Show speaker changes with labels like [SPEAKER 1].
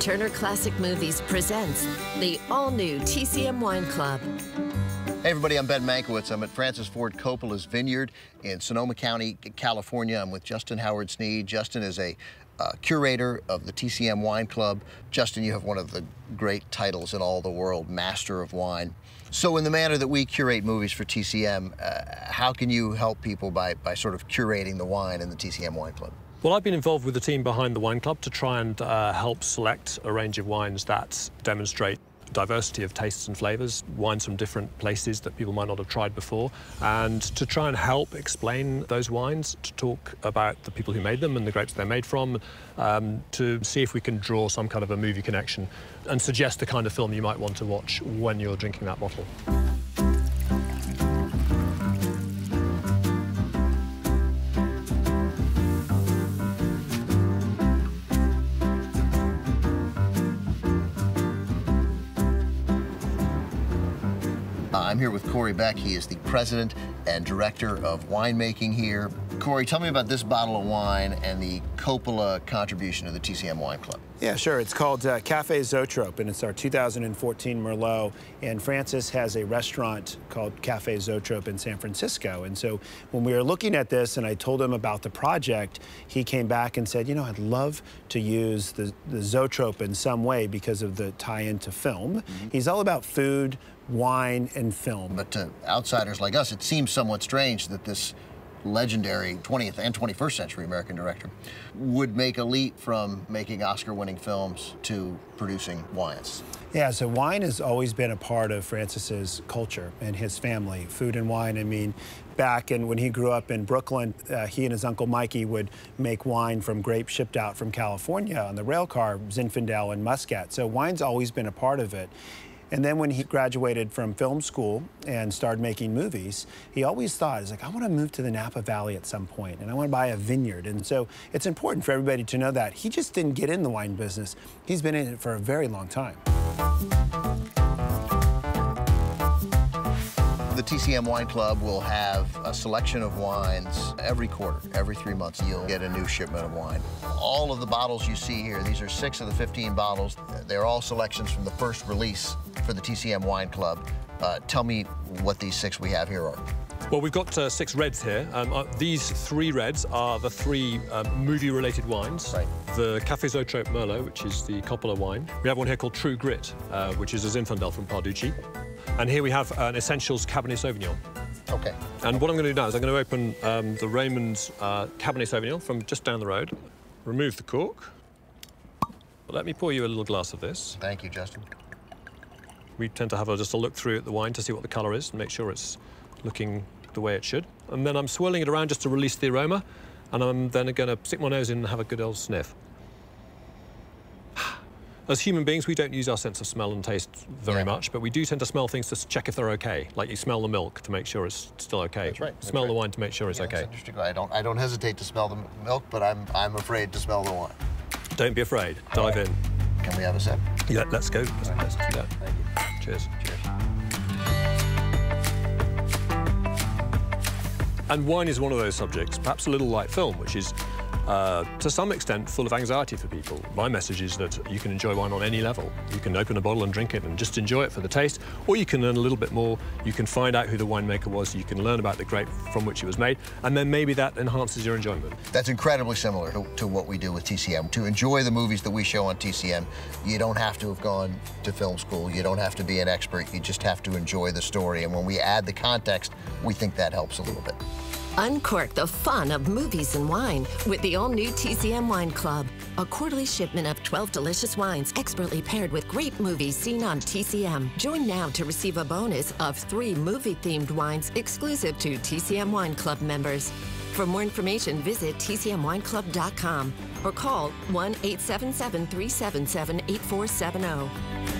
[SPEAKER 1] Turner Classic Movies presents the all-new TCM Wine Club.
[SPEAKER 2] Hey everybody, I'm Ben Mankiewicz. I'm at Francis Ford Coppola's Vineyard in Sonoma County, California. I'm with Justin Howard Sneyd. Justin is a uh, curator of the TCM Wine Club. Justin, you have one of the great titles in all the world, Master of Wine. So in the manner that we curate movies for TCM, uh, how can you help people by, by sort of curating the wine in the TCM Wine Club?
[SPEAKER 3] Well, I've been involved with the team behind the Wine Club to try and uh, help select a range of wines that demonstrate diversity of tastes and flavours, wines from different places that people might not have tried before, and to try and help explain those wines, to talk about the people who made them and the grapes they're made from, um, to see if we can draw some kind of a movie connection and suggest the kind of film you might want to watch when you're drinking that bottle.
[SPEAKER 2] I'm here with Corey Beck. He is the president and director of winemaking here. Corey, tell me about this bottle of wine and the Coppola contribution to the TCM Wine Club.
[SPEAKER 4] Yeah, sure. It's called uh, Cafe Zoetrope, and it's our 2014 Merlot. And Francis has a restaurant called Cafe Zoetrope in San Francisco. And so when we were looking at this and I told him about the project, he came back and said, you know, I'd love to use the, the Zoetrope in some way because of the tie-in to film. Mm -hmm. He's all about food, wine, and film.
[SPEAKER 2] But to outsiders like us, it seems somewhat strange that this legendary 20th and 21st century American director would make a leap from making Oscar-winning films to producing wines.
[SPEAKER 4] Yeah, so wine has always been a part of Francis's culture and his family. Food and wine, I mean, back and when he grew up in Brooklyn, uh, he and his uncle Mikey would make wine from grapes shipped out from California on the rail car, Zinfandel and Muscat. So wine's always been a part of it. And then when he graduated from film school and started making movies, he always thought, he's like, I want to move to the Napa Valley at some point, and I want to buy a vineyard. And so it's important for everybody to know that. He just didn't get in the wine business. He's been in it for a very long time.
[SPEAKER 2] TCM Wine Club will have a selection of wines every quarter. Every three months, you'll get a new shipment of wine. All of the bottles you see here, these are six of the 15 bottles. They're all selections from the first release for the TCM Wine Club. Uh, tell me what these six we have here are.
[SPEAKER 3] Well, we've got uh, six reds here. Um, uh, these three reds are the three um, movie-related wines.
[SPEAKER 2] Right.
[SPEAKER 3] The Café Zoetrope Merlot, which is the Coppola wine. We have one here called True Grit, uh, which is a Zinfandel from Parducci. And here we have an Essentials Cabernet Sauvignon.
[SPEAKER 2] Okay.
[SPEAKER 3] And what I'm going to do now is I'm going to open um, the Raymond's uh, Cabernet Sauvignon from just down the road, remove the cork. let me pour you a little glass of this.
[SPEAKER 2] Thank you, Justin.
[SPEAKER 3] We tend to have a, just a look through at the wine to see what the colour is and make sure it's looking the way it should. And then I'm swirling it around just to release the aroma. And I'm then going to stick my nose in and have a good old sniff. As human beings, we don't use our sense of smell and taste very yeah. much, but we do tend to smell things to check if they're okay. Like you smell the milk to make sure it's still okay.
[SPEAKER 2] That's right. That's
[SPEAKER 3] smell
[SPEAKER 2] right.
[SPEAKER 3] the wine to make sure it's
[SPEAKER 2] yeah,
[SPEAKER 3] okay.
[SPEAKER 2] interesting. I don't, I don't hesitate to smell the milk, but I'm, I'm afraid to smell the wine.
[SPEAKER 3] Don't be afraid. Dive right. in.
[SPEAKER 2] Can we have a sip?
[SPEAKER 3] Yeah, let's go. Let's, let's do that.
[SPEAKER 2] Thank you.
[SPEAKER 3] Cheers.
[SPEAKER 2] Cheers.
[SPEAKER 3] And wine is one of those subjects, perhaps a little like film, which is uh, to some extent full of anxiety for people. My message is that you can enjoy wine on any level. You can open a bottle and drink it and just enjoy it for the taste, or you can learn a little bit more. You can find out who the winemaker was, you can learn about the grape from which it was made, and then maybe that enhances your enjoyment.
[SPEAKER 2] That's incredibly similar to, to what we do with TCM. To enjoy the movies that we show on TCM, you don't have to have gone to film school, you don't have to be an expert, you just have to enjoy the story. And when we add the context, we think that helps a little bit.
[SPEAKER 1] Uncork the fun of movies and wine with the all-new TCM Wine Club. A quarterly shipment of 12 delicious wines expertly paired with great movies seen on TCM. Join now to receive a bonus of three movie-themed wines exclusive to TCM Wine Club members. For more information, visit tcmwineclub.com or call 1-877-377-8470.